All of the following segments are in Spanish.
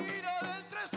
ira del tres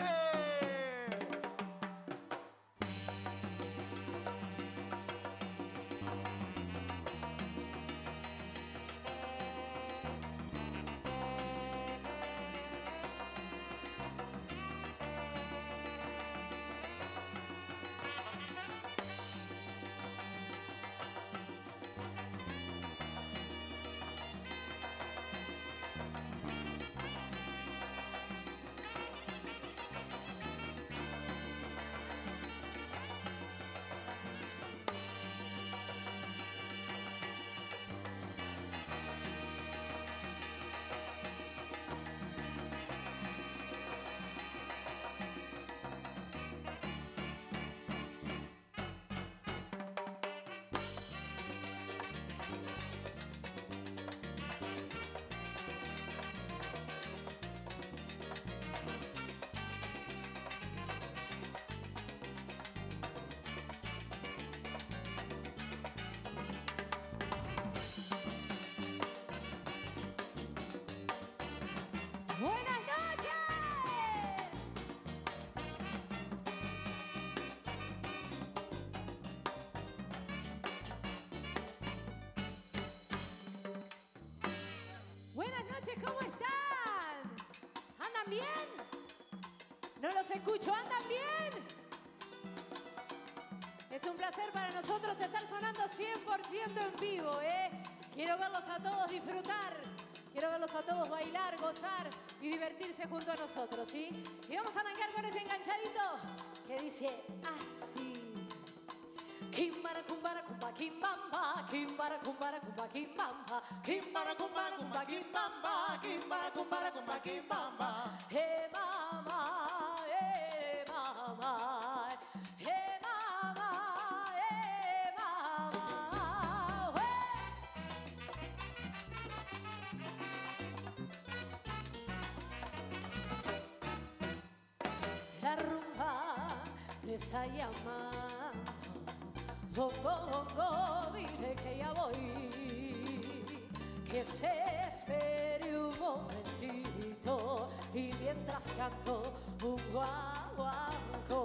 ¿cómo están? ¿Andan bien? No los escucho, ¿andan bien? Es un placer para nosotros estar sonando 100% en vivo, ¿eh? Quiero verlos a todos disfrutar, quiero verlos a todos bailar, gozar y divertirse junto a nosotros, ¿sí? Y vamos a arrancar con este enganchadito que dice así. Kimbara, kumbara kumba kimbamba kimbara kumbara kumba kimbamba. Kimbara kumbara kumba kimbamba kimbara kumbara kumba kimbamba. Hey mama hey mama hey mama hey mama hey. la rumba les llama. Poco, dile que ya voy, que se espere un momentito y mientras canto un guaguanco.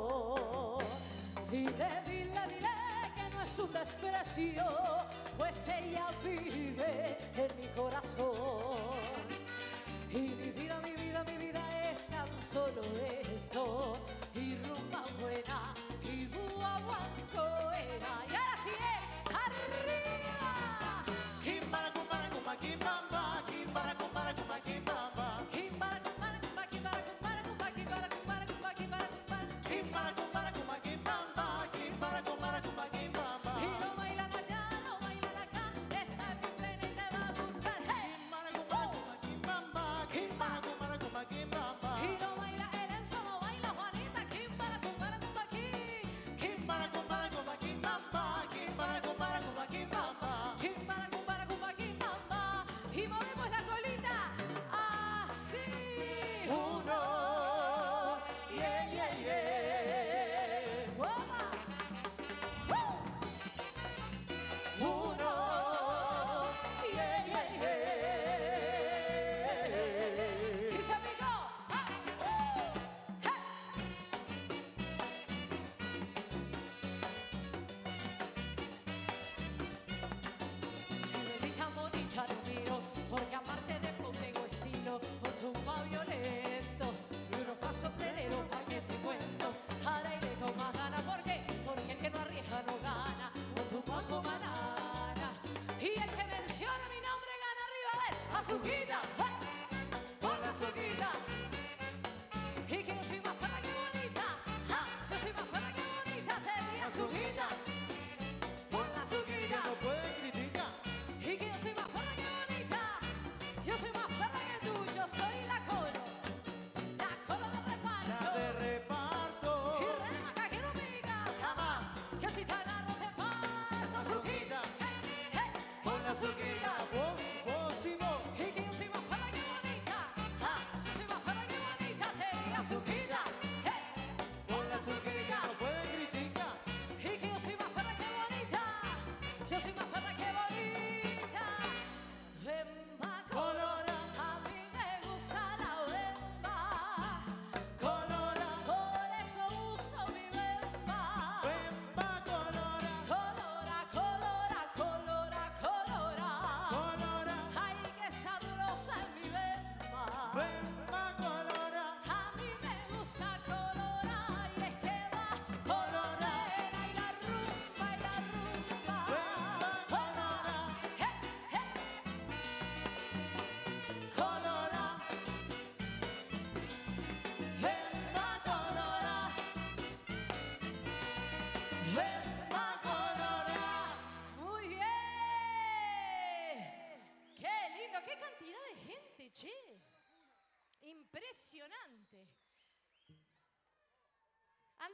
Dile, dile, dile que no es un desprecio, pues ella vive en mi corazón. Y mi vida, mi vida, mi vida es tan solo esto y rumba buena suquita, con la.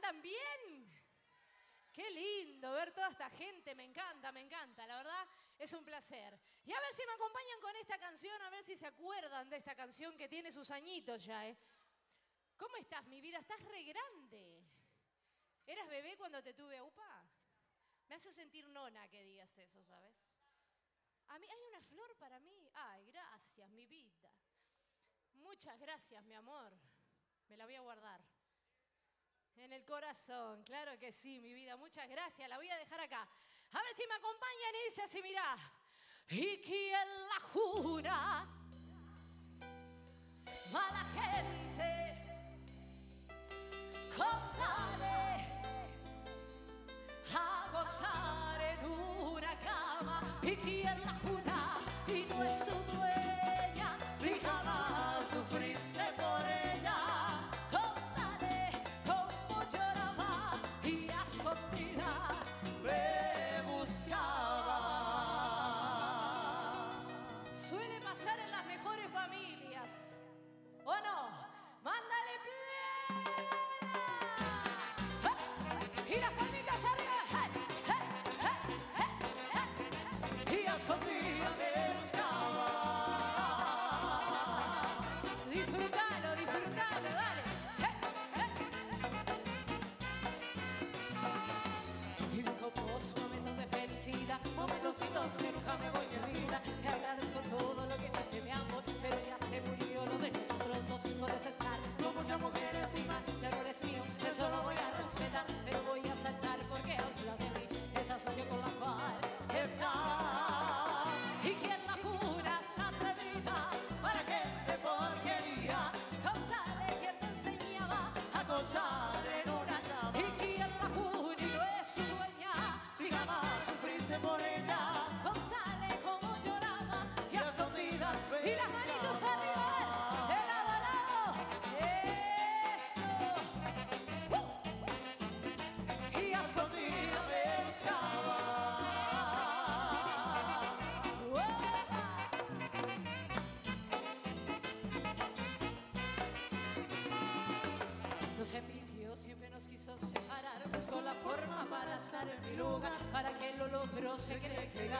¿Andan bien? Qué lindo ver toda esta gente, me encanta, me encanta, la verdad es un placer. Y a ver si me acompañan con esta canción, a ver si se acuerdan de esta canción que tiene sus añitos ya, ¿eh? ¿Cómo estás, mi vida? Estás re grande. ¿Eras bebé cuando te tuve UPA? Me hace sentir nona que digas eso, ¿sabes? A mí hay una flor para mí. Ay, gracias, mi vida. Muchas gracias, mi amor. Me la voy a guardar. En el corazón, claro que sí, mi vida. Muchas gracias. La voy a dejar acá. A ver si me acompañan y dice así, mirá. ¿Y quién la jura? A la gente. Contale a gozar en una cama. ¿Y quién la jura? Y no es tu. Momentositos que nunca me voy de vida. Te agradezco todo lo que hiciste, mi amor, pero ya se murió lo de nosotros dos. Puedes estar con muchas mujeres encima, ya no eres mío, eso lo voy a respetar, pero se cree que.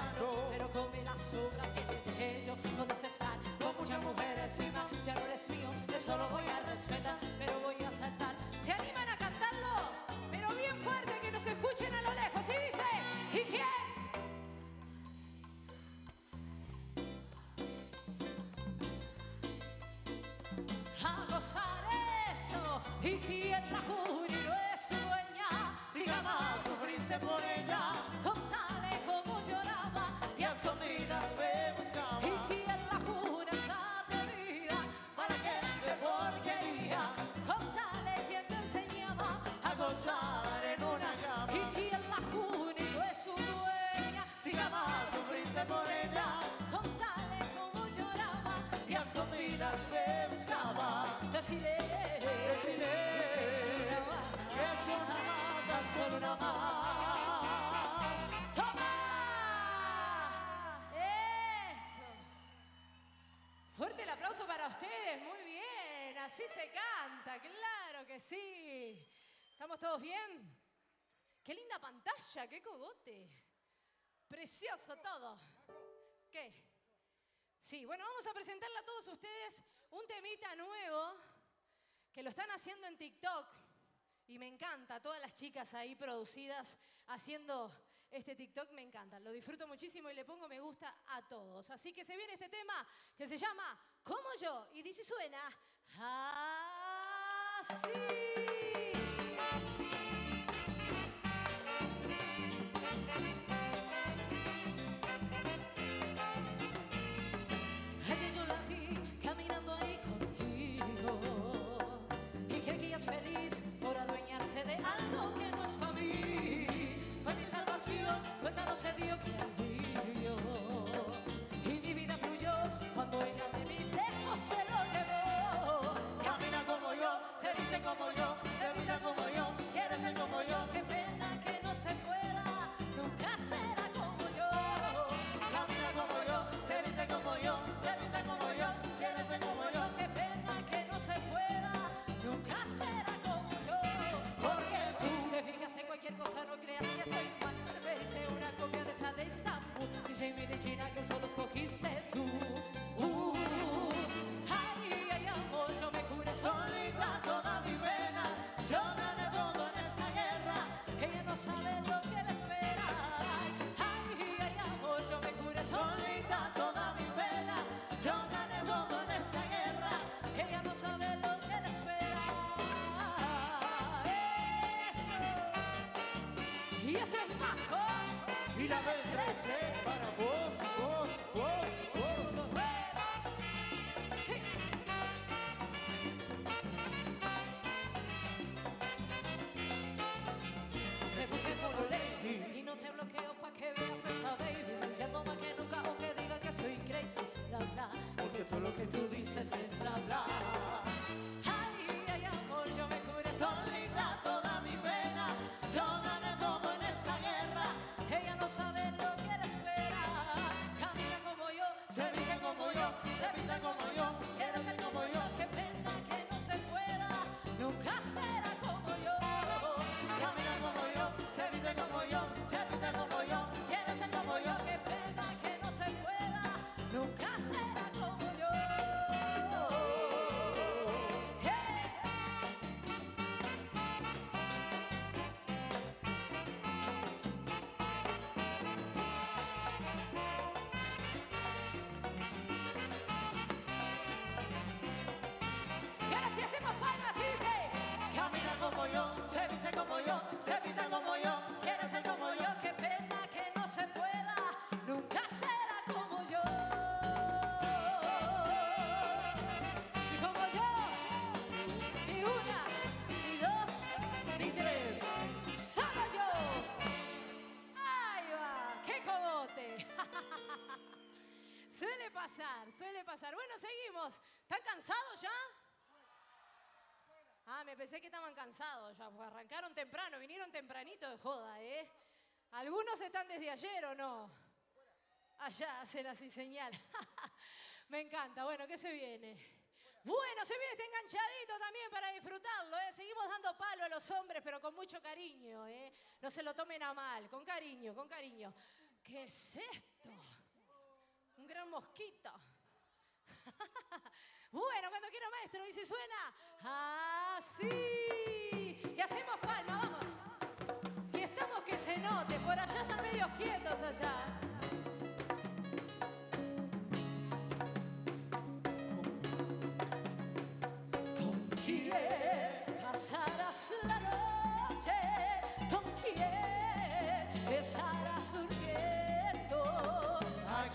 Pero come las obras que te dejé yo. ¿Dónde se están? Con muchas mujeres encima. Ya no eres mío, eso lo voy a respetar. Pero voy a saltar. ¿Se animan a cantarlo? Pero bien fuerte, que nos escuchen a lo lejos. Y dice, ¿y quién? a gozar eso y quien sufriste por ella contale cómo lloraba y a escondidas me buscaba deciré Deciré que es una más, tan solo una más. ¡Toma! ¡Eso! Fuerte el aplauso para ustedes, muy bien, así se canta, claro que sí. ¿Estamos todos bien? ¡Qué linda pantalla, qué cogote! Precioso todo. ¿Qué? Sí, bueno, vamos a presentarle a todos ustedes un temita nuevo que lo están haciendo en TikTok. Y me encanta, todas las chicas ahí producidas haciendo este TikTok me encantan. Lo disfruto muchísimo y le pongo me gusta a todos. Así que se viene este tema que se llama Como yo. Y dice suena así. De algo que no es para mí. Fue mi salvación, cuenta no se dio que alivio y mi vida fluyó cuando ella de mi lejos se lo llevó. Camina como yo, se dice como yo, se mira como yo, quiere ser como yo. Qué pena que no se pueda, nunca será como yo, se viste como yo, se viste como seguimos. ¿Están cansados ya? Ah, me pensé que estaban cansados ya, pues arrancaron temprano, vinieron tempranito de joda, ¿eh? ¿Algunos están desde ayer o no? Allá hacen así señal. me encanta, bueno, ¿qué se viene? Bueno, se viene este enganchadito también para disfrutarlo, ¿eh? Seguimos dando palo a los hombres, pero con mucho cariño, ¿eh? No se lo tomen a mal, con cariño, con cariño. ¿Qué es esto? Un gran mosquito. Bueno, cuando quiera maestro, y si suena así. Y hacemos palma, vamos. Si estamos que se note, por allá están medios quietos allá. ¿Con quién pasarás la noche? ¿Con quién estarás durmiendo? ¿A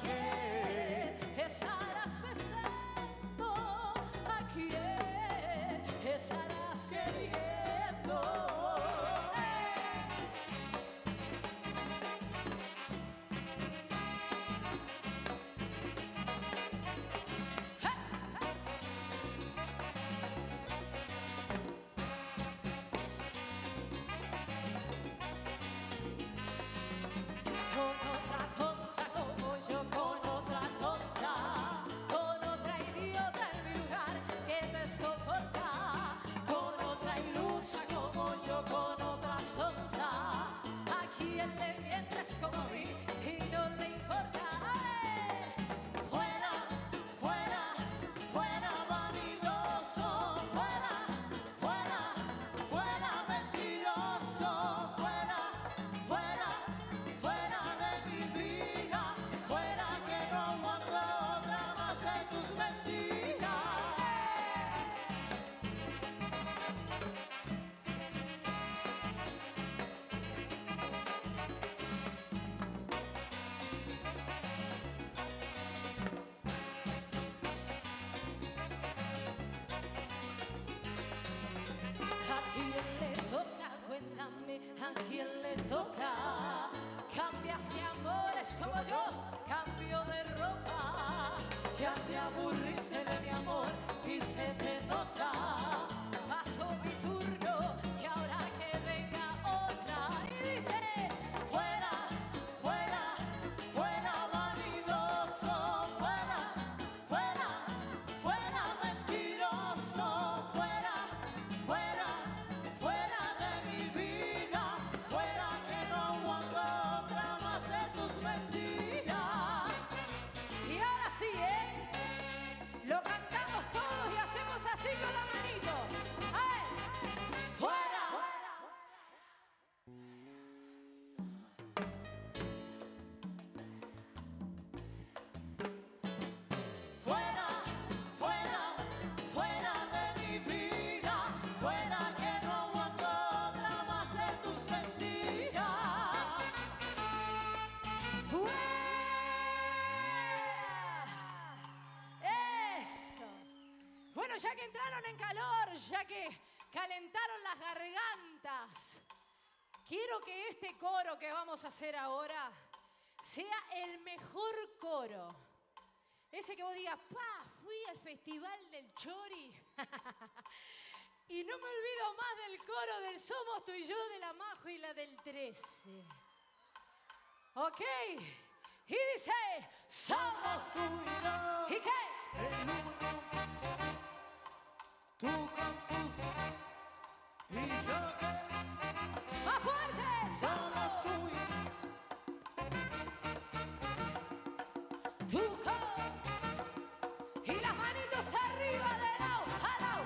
ya que calentaron las gargantas, quiero que este coro que vamos a hacer ahora sea el mejor coro. Ese que vos digas, pa, fui al festival del Chori. y no me olvido más del coro del Somos tú y yo, de la Majo y la del 13. ¿Ok? Y dice, somos tú y yo, ¿Y qué? Tú tus y yo ¡Más fuerte! somos tú y Tu con y las manitos arriba de lado a lado.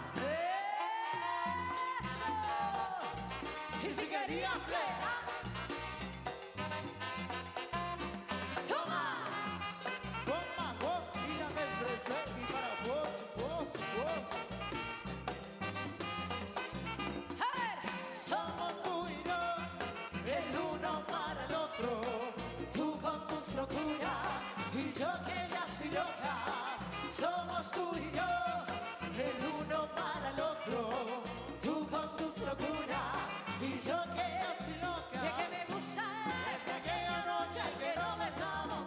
Eso. Y si querías y yo que ya soy loca. Somos tú y yo, el uno para el otro. Tú con tus locuras y yo que soy loca. de que me gusta Desde aquella noche que no besamos,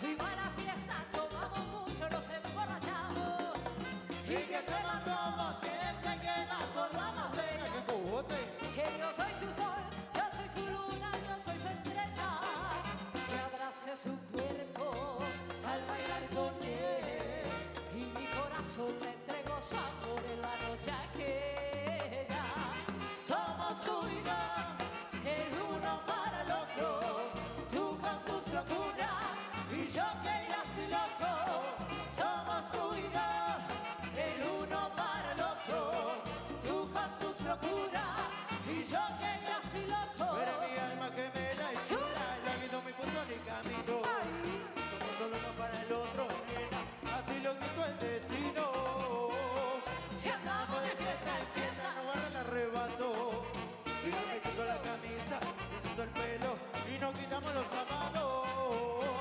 fuimos a la fiesta, tomamos mucho, nos emborrachamos. y que se mandamos que él se queda con la más bella que cogote. Que yo soy su sol, yo soy su luna, Que su cuerpo al bailar con él. Y mi corazón le entregó su amor en la noche aquella. El destino. Si andamos de fiesta en fiesta, no agarra el arrebato. Y no me quito la camisa, me el pelo y nos quitamos los zapatos.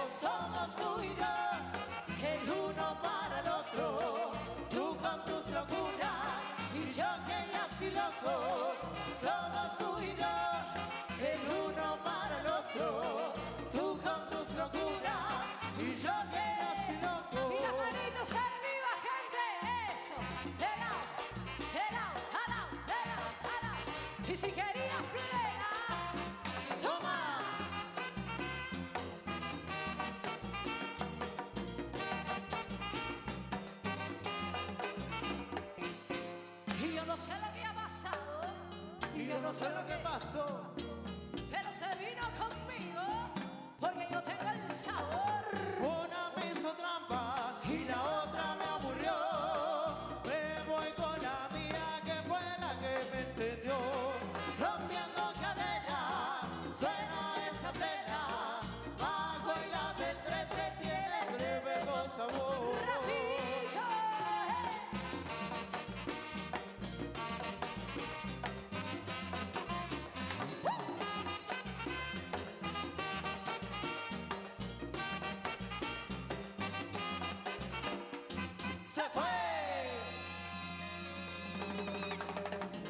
Somos tú y yo, el uno para el otro. Tú con tus locuras y yo que ya soy loco. Somos tú y yo, no sé lo que pasó. Pero se vino conmigo porque yo tengo el sabor. Una me hizo trampa Se fue.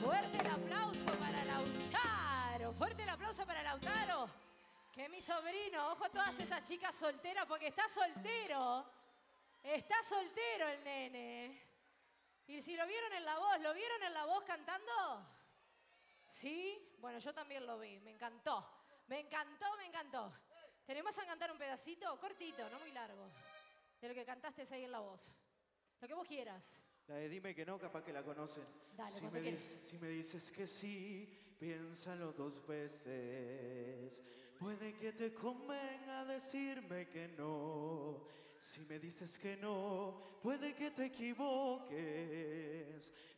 Fuerte el aplauso para Lautaro. Fuerte el aplauso para Lautaro. Que mi sobrino, ojo a todas esas chicas solteras, porque está soltero. Está soltero el nene. Y si lo vieron en la voz, ¿lo vieron en la voz cantando? ¿Sí? Bueno, yo también lo vi. Me encantó. Me encantó, me encantó. ¿Tenemos a cantar un pedacito? Cortito, no muy largo. De lo que cantaste ahí en la voz. Lo que vos quieras. La de dime que no, capaz que la conocen. Dale, si, me dices, si me dices que sí, piénsalo dos veces. Puede que te convenga decirme que no. Si me dices que no, puede que te equivoques.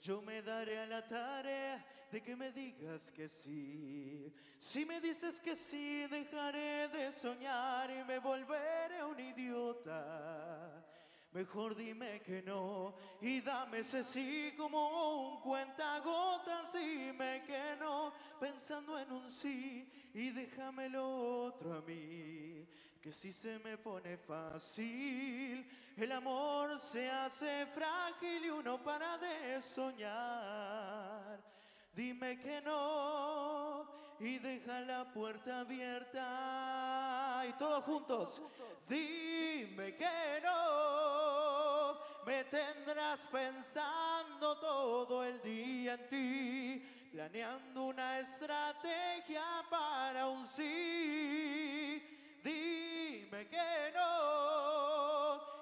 Yo me daré a la tarea de que me digas que sí. Si me dices que sí, dejaré de soñar y me volveré un idiota. Mejor dime que no y dame ese sí como un cuentagotas. Dime que no pensando en un sí y déjame lo otro a mí. que si se me pone fácil, el amor se hace frágil y uno para de soñar. Dime que no y deja la puerta abierta. Y todos juntos, dime que no. Me tendrás pensando todo el día en ti, planeando una estrategia para un sí. Dime que no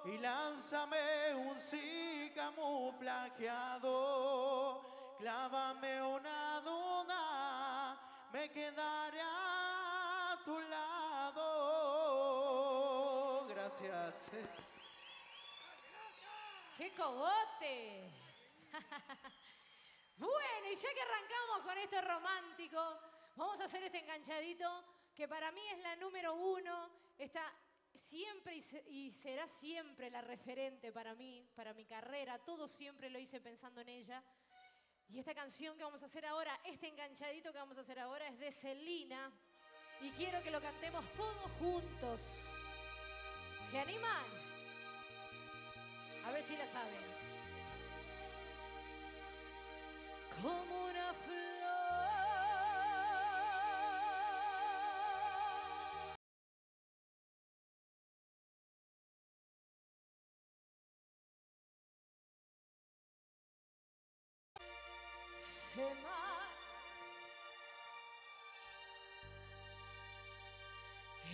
y lánzame un sí camuflajeado. Clávame una duda, me quedaré a tu lado. Gracias. ¡Qué cogote! bueno, y ya que arrancamos con esto romántico, vamos a hacer este enganchadito que para mí es la número uno. Está siempre y, se- y será siempre la referente para mí, para mi carrera. Todo siempre lo hice pensando en ella. Y esta canción que vamos a hacer ahora, este enganchadito que vamos a hacer ahora es de Celina. Y quiero que lo cantemos todos juntos. ¿Se animan? A ver si la saben. Como una flor.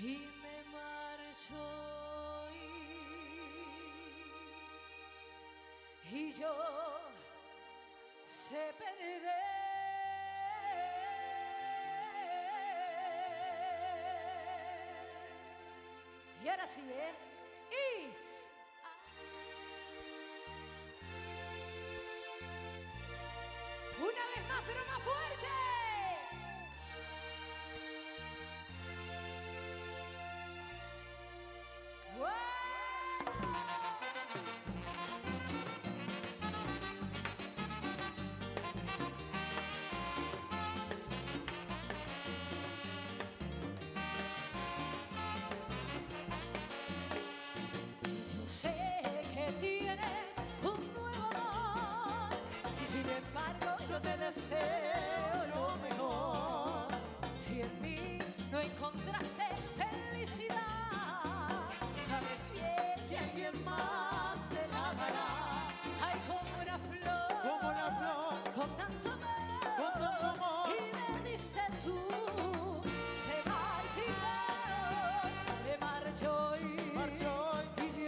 Y me marcho y, yo se perder. Y ahora sí, ¿eh?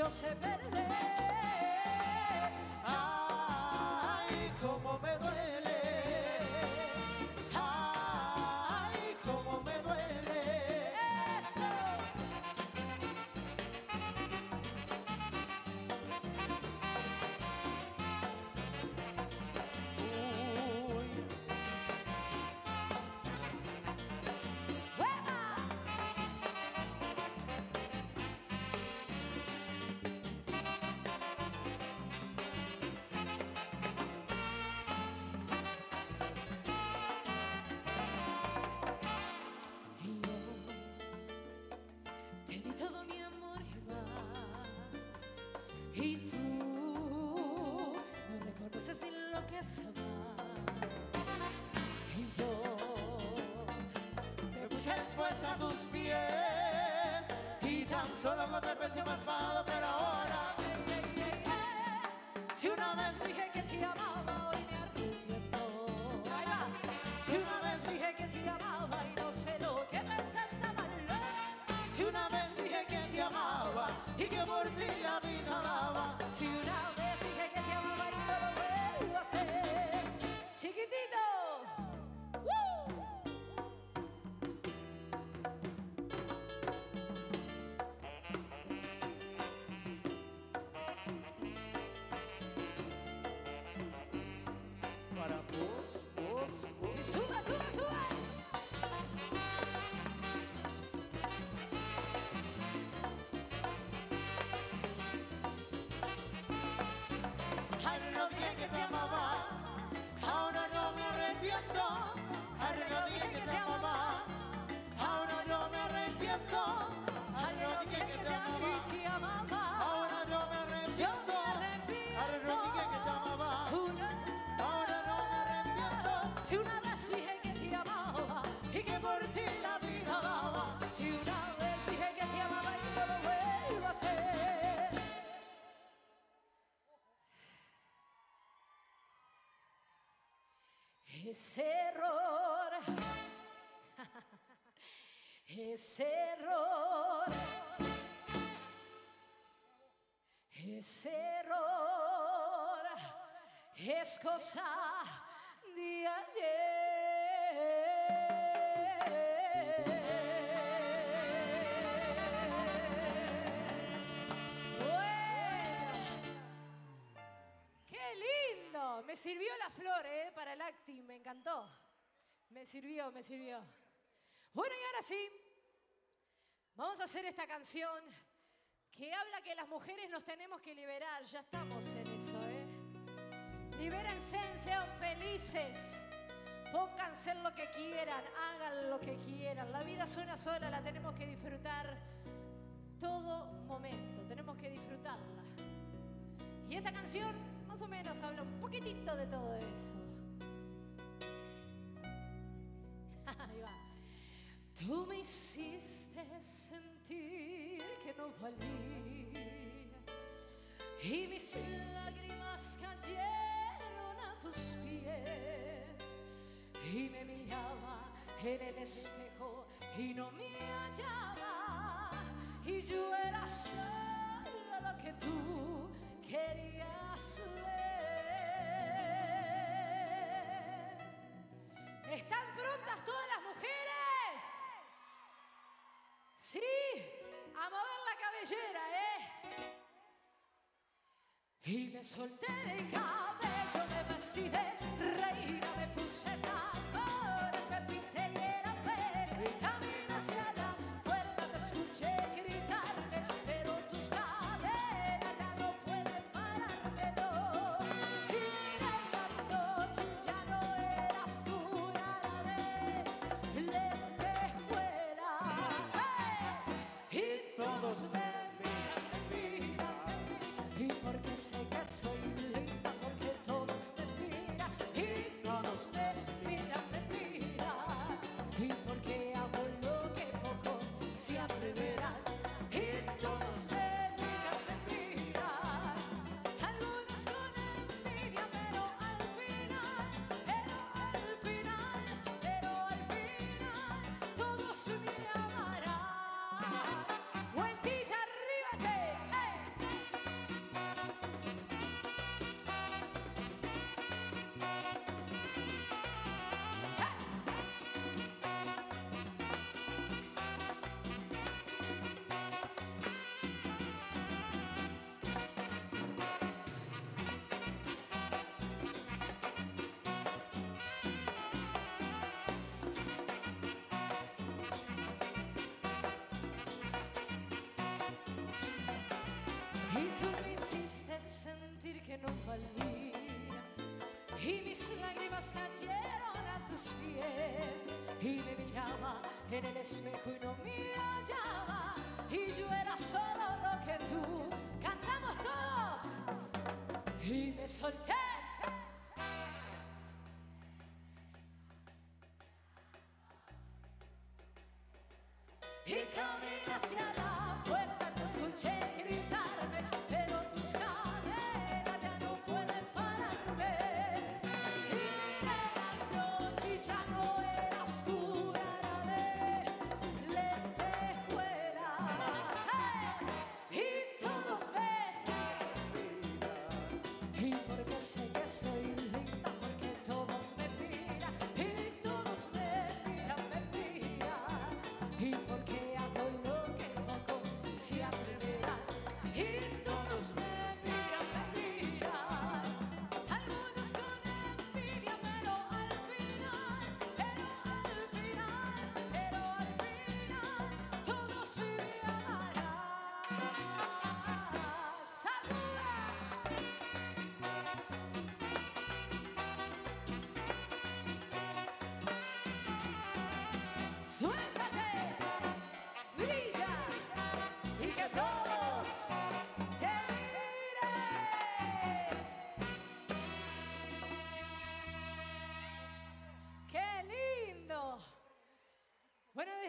Sé perder. Que es amar. Y yo me puse después a tus pies y tan solo con el precio más malo, pero ahora Si una vez dije arrepiento. Te amaba. Te me te amaba. Una vez dije que te amaba y que por ti la vida daba. Si una vez dije que te amaba y no a hacer. Error. es cosa de ayer. ¡Qué lindo! Me sirvió la flor, ¿eh? Para el acting, me encantó. Me sirvió, me sirvió. Bueno, y ahora sí, vamos a hacer esta canción que habla que las mujeres nos tenemos que liberar. Ya estamos en eso, ¿eh? Libérense, sean felices. Pónganse en lo que quieran, hagan lo que quieran. La vida es una sola, la tenemos que disfrutar todo momento. Tenemos que disfrutarla. Y esta canción más o menos habla un poquitito de todo eso. Ahí va. Tú me hiciste sentir que no valía y mis lágrimas cayeron tus pies y me miraba en el espejo y no me hallaba y yo era solo lo que tú querías ver. ¿Están prontas todas las mujeres? Sí, a mover la cabellera, ¿eh? Y me solté el cabello, me vestí de reina, se atreverán, tú me hiciste sentir que no valía Y mis lágrimas cayeron a tus pies Y me miraba en el espejo y no me hallaba Y yo era solo lo que tú Cantamos todos Y me solté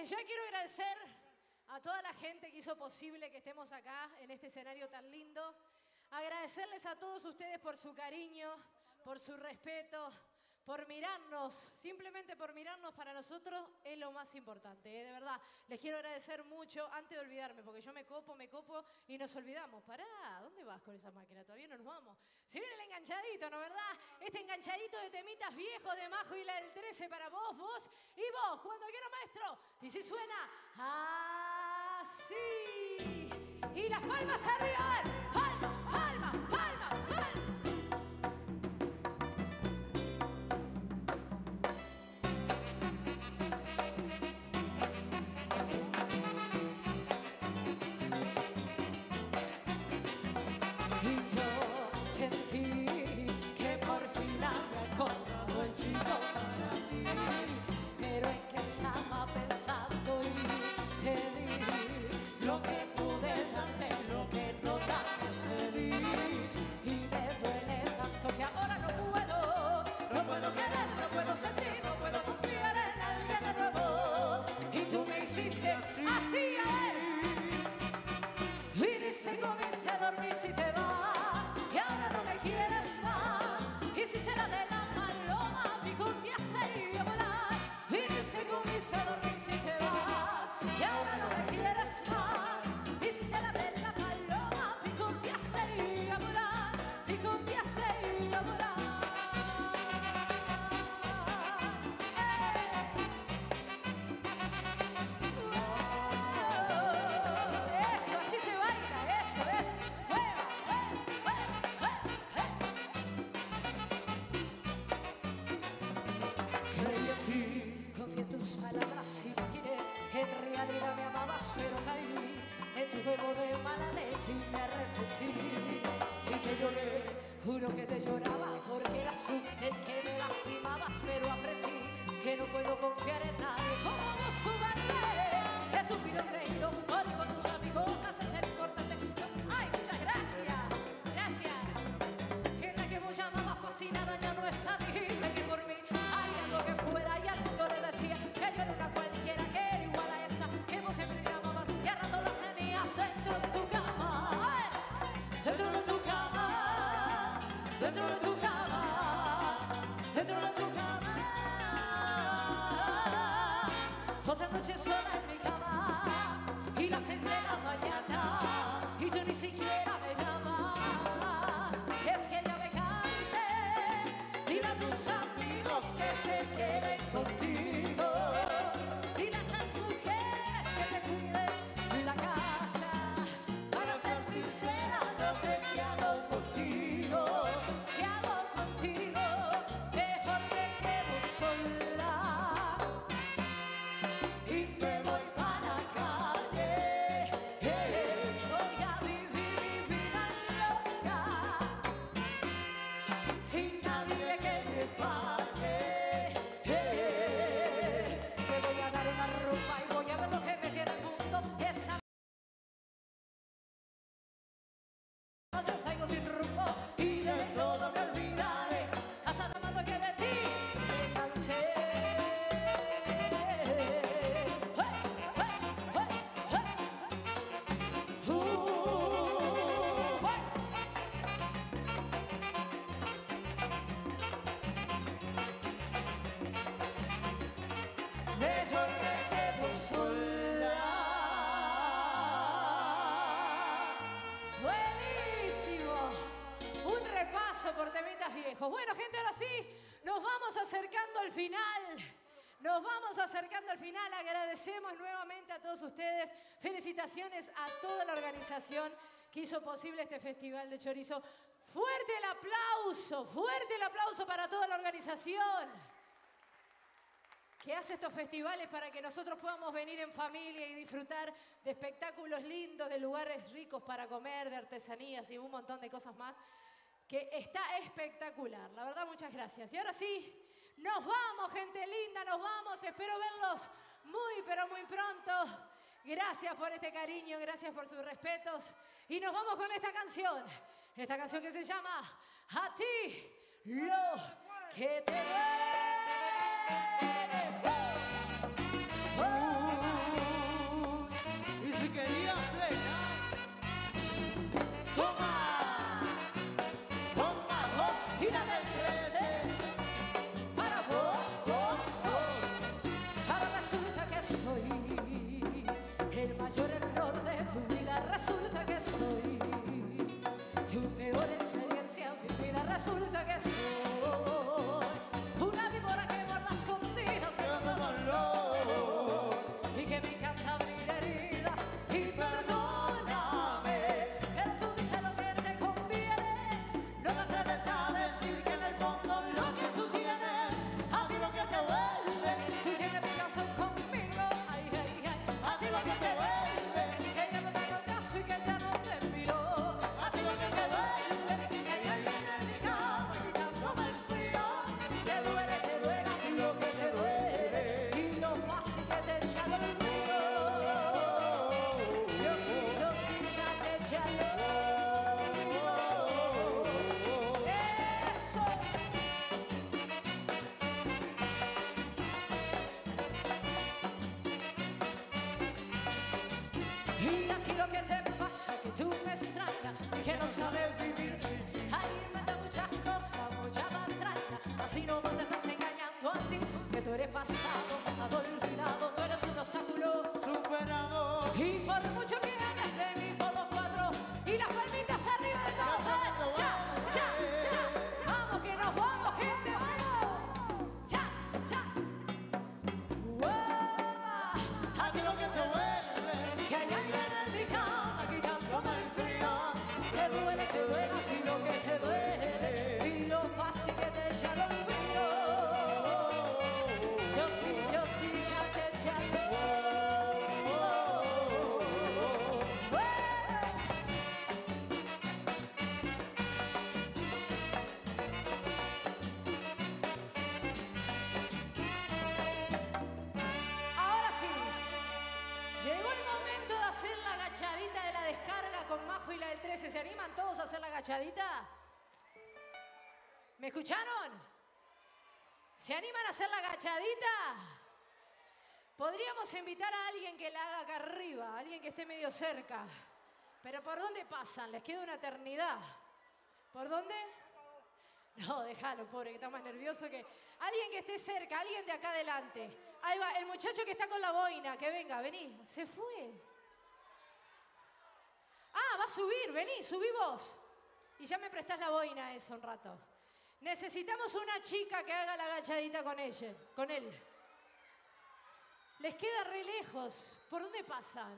yo quiero agradecer a toda la gente que hizo posible que estemos acá en este escenario tan lindo. Agradecerles a todos ustedes por su cariño, por su respeto, por mirarnos, simplemente por mirarnos para nosotros es lo más importante, ¿eh? de verdad. Les quiero agradecer mucho antes de olvidarme, porque yo me copo, me copo y nos olvidamos. Pará, ¿dónde vas con esa máquina? Todavía no nos vamos. Se viene el enganchadito, ¿no verdad? Este enganchadito de temitas viejos de Majo y la del 13 para vos, vos y vos. Cuando quiero maestro, y si suena así. Y las palmas arriba, hiciste así, a ver. Y dice comencé a dormir si te vas Agradecemos nuevamente a todos ustedes. Felicitaciones a toda la organización que hizo posible este festival de chorizo. Fuerte el aplauso, fuerte el aplauso para toda la organización que hace estos festivales para que nosotros podamos venir en familia y disfrutar de espectáculos lindos, de lugares ricos para comer, de artesanías y un montón de cosas más, que está espectacular. La verdad, muchas gracias. Y ahora sí, nos vamos, gente linda, nos vamos. Espero verlos muy, pero muy pronto. Gracias por este cariño, gracias por sus respetos. Y nos vamos con esta canción. Esta canción que se llama A ti lo que te dé. Ti lo que te pasa, que tú me extrañas y que no sabes vivir. Ahí inventa muchas cosas, mucha patraña. Así no te estás engañando a ti, que tú eres pasado, pasado olvidado, tú eres un obstáculo. Superado. Y por mucho que Majo y la del 13. ¿Se animan todos a hacer la agachadita? ¿Me escucharon? ¿Se animan a hacer la agachadita? Podríamos invitar a alguien que la haga acá arriba, alguien que esté medio cerca. Pero ¿por dónde pasan? Les queda una eternidad. ¿Por dónde? No, déjalo, pobre, que está más nervioso que. Alguien que esté cerca, alguien de acá adelante. Ahí va, el muchacho que está con la boina, que venga, vení. Se fue. Ah, va a subir, vení, subí vos. Y ya me prestás la boina eso un rato. Necesitamos una chica que haga la agachadita con ella, con él. Les queda re lejos. ¿Por dónde pasan?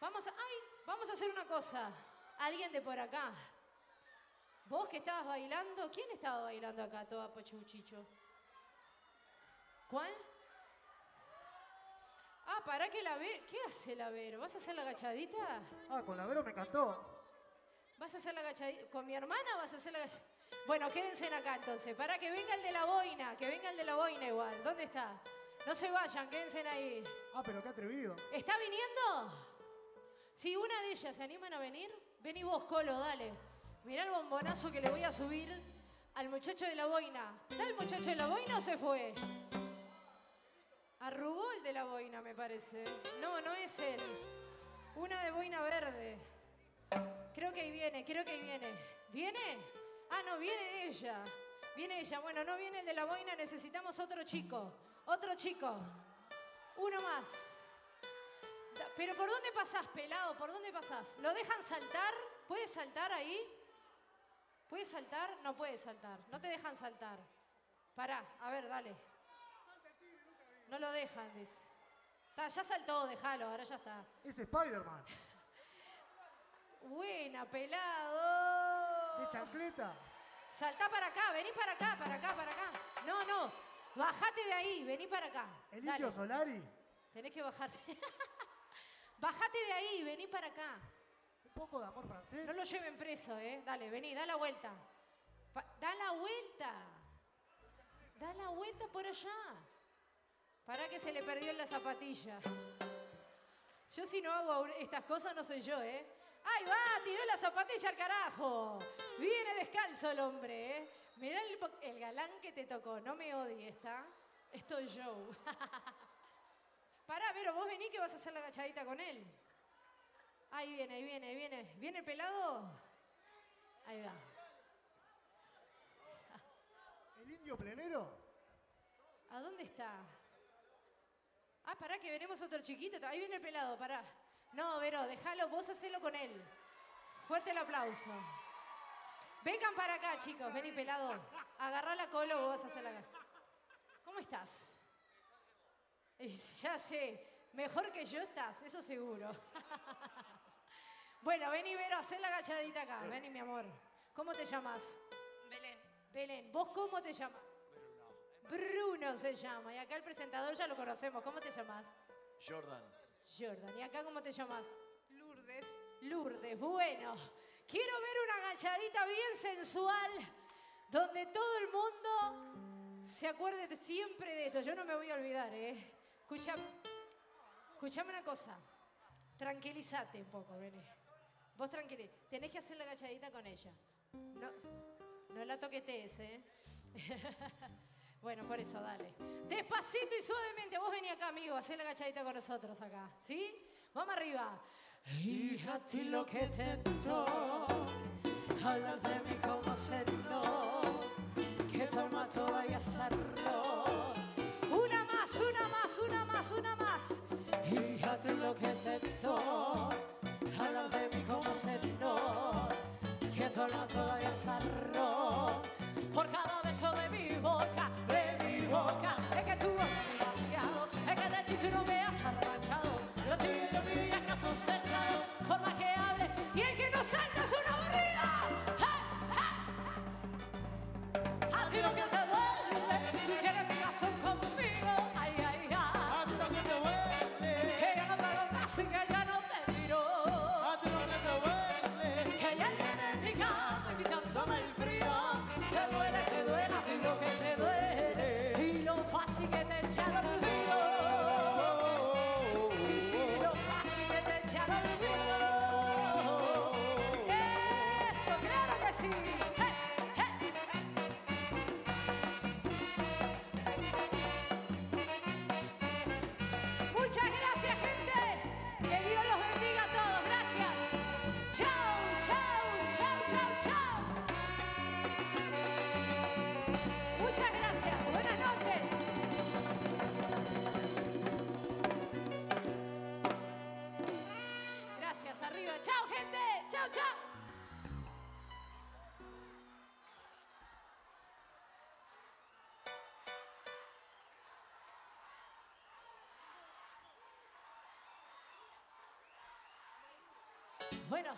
Vamos a. ¡Ay! Vamos a hacer una cosa. Alguien de por acá. ¿Vos que estabas bailando? ¿Quién estaba bailando acá, toda pachuchicho? ¿Cuál? Ah, para que la ver. ¿Qué hace la ver? ¿Vas a hacer la agachadita? Ah, con la Vero me encantó. ¿Vas a hacer la agachadita? ¿Con mi hermana vas a hacer la agachadita? Bueno, quédense acá entonces. Para que venga el de la boina. Que venga el de la boina igual. ¿Dónde está? No se vayan, quédense ahí. Ah, pero qué atrevido. ¿Está viniendo? Si una de ellas se animan a venir, vení vos, Colo, dale. Mirá el bombonazo que le voy a subir al muchacho de la boina. ¿Está el muchacho de la boina o se fue? Arrugó el de la boina, me parece. No, no es él. Una de boina verde. Creo que ahí viene, creo que ahí viene. ¿Viene? Ah, no, viene ella. Viene ella. Bueno, no viene el de la boina, necesitamos otro chico. Otro chico. Uno más. Pero ¿por dónde pasás, pelado? ¿Por dónde pasás? ¿Lo dejan saltar? ¿Puedes saltar ahí? ¿Puedes saltar? No puedes saltar. No te dejan saltar. Pará, a ver, dale. No lo dejan, dice. Ya saltó, déjalo, ahora ya está. Es Spider-Man. Buena, pelado. De chancleta. Saltá para acá, vení para acá, para acá, para acá. No, no. Bajate de ahí, vení para acá. El Dale. indio Solari. Tenés que bajarte. Bajate de ahí, vení para acá. Un poco de amor francés. No lo lleven preso, ¿eh? Dale, vení, da la vuelta. Pa- da la vuelta. Da la vuelta por allá. Para que se le perdió en la zapatilla. Yo si no hago estas cosas no soy yo, ¿eh? ¡Ahí va! Tiró la zapatilla al carajo. Viene descalzo el hombre, ¿eh? Mirá el, galán que te tocó. No me odies, ¿está? Estoy yo. Pará, pero vos vení que vas a hacer la agachadita con él. Ahí viene, ahí viene, ahí viene. ¿Viene el pelado? Ahí va. El indio plenero. ¿A dónde está? Ah, pará, que venimos otro chiquito. Ahí viene el pelado, pará. No, Vero, déjalo, vos hacelo con él. Fuerte el aplauso. Vengan para acá, chicos. Vení, pelado. Agarrá la cola, vos vas a hacer la... ¿Cómo estás? Ya sé, mejor que yo estás, eso seguro. bueno, vení, Vero, hacé la agachadita acá. Vení, mi amor. ¿Cómo te llamas? Belén, Belén. ¿Vos cómo te llamas? Bruno se llama. Y acá el presentador ya lo conocemos. ¿Cómo te llamas? Jordan. Jordan. ¿Y acá cómo te llamas? Lourdes, Lourdes. Bueno, quiero ver una agachadita bien sensual donde todo el mundo se acuerde de- siempre de esto. Yo no me voy a olvidar, ¿eh? Escucha, escuchame una cosa. Tranquilízate un poco, Belén. Vos tranquilí. Tenés que hacer la agachadita con ella. No, no la toquetees, ¿eh? bueno, por eso, dale. Despacito y suavemente. Vos vení acá, amigo, a hacer la agachadita con nosotros acá. ¿Sí? Vamos arriba. Fíjate lo que te toca. Habla de mí como no. Que tu alma todavía se arro. Una más, una más, una más, una más. Fíjate lo que te toca. Habla de mí como no. Que tu alma todavía se arro. Por cada beso de mi boca, mi. Es que tú amas demasiado. Es que de ti tú no me has arrancado. Lo tuyo y lo mío ya caso cerrado. Por más que hable. Y el que no salta es una aburrida. Muchas gracias. Buenas noches. Gracias, arriba. Chao, gente. Chao, chao. Bueno,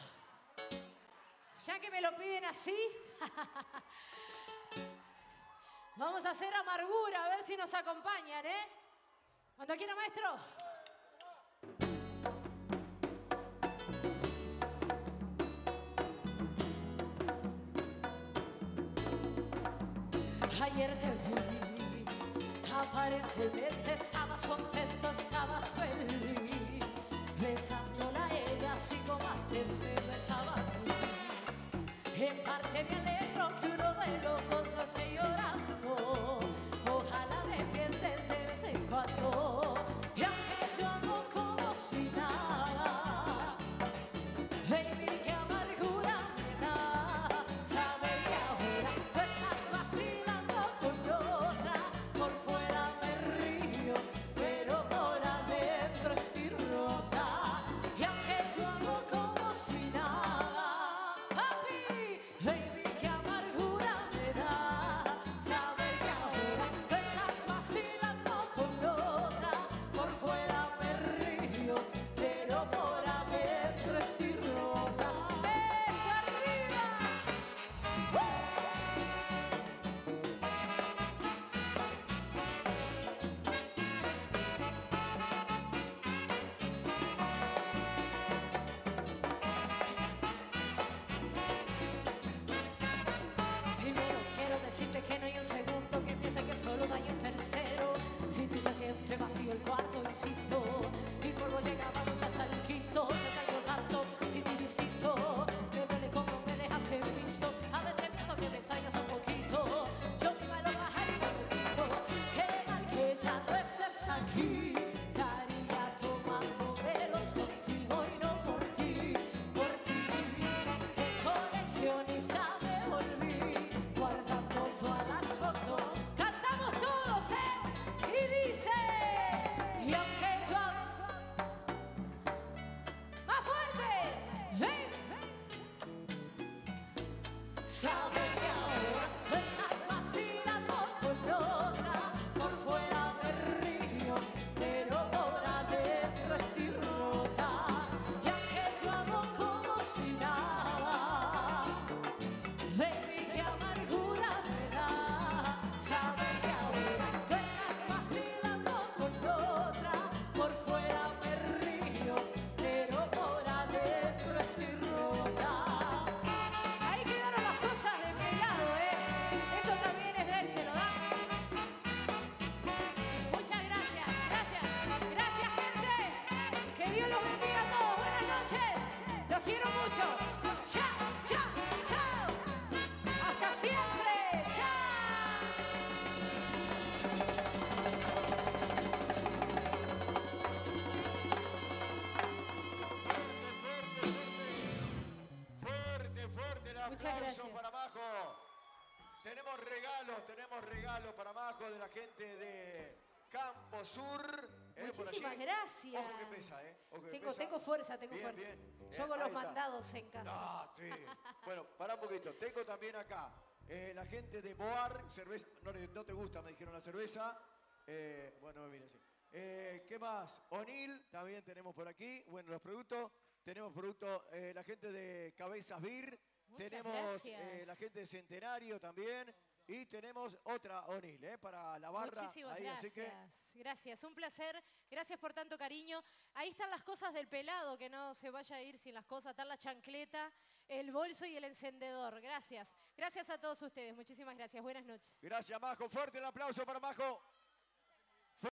ya que me lo piden así, vamos a hacer amargura, a ver si nos acompañan, ¿eh? Cuando quiera, maestro. Ayer te vi, aparentemente estabas contento, estabas feliz, besándola a ella así como antes me besaba a mí. En parte me de los esté llorando, ojalá me pienses de vez en cuando, gracias. para Majo. Tenemos regalos, tenemos regalos para Majo de la gente de Campo Sur. ¿eh? Muchísimas gracias. Ojo que pesa, ¿eh? Ojo que Tengo, pesa. tengo fuerza, tengo Bien, fuerza. bien. Yo hago los está. mandados en casa. Ah, sí. Bueno, para un poquito. Tengo también acá eh, la gente de Boar, cerveza. No, te gusta, me dijeron la cerveza. Eh, bueno, mira, sí. Eh, ¿Qué más? O'Neill, también tenemos por aquí. Bueno, los productos. Tenemos productos, la gente de Cabezas Beer. Muchas tenemos eh, la gente de Centenario también. Y tenemos otra O'Neill, ¿eh? Para la barra. Muchísimas ahí, así gracias. que Gracias, un placer. Gracias por tanto cariño. Ahí están las cosas del pelado, que no se vaya a ir sin las cosas. Está la chancleta, el bolso y el encendedor. Gracias. Gracias a todos ustedes. Muchísimas gracias. Buenas noches. Gracias, Majo. Fuerte el aplauso para Majo.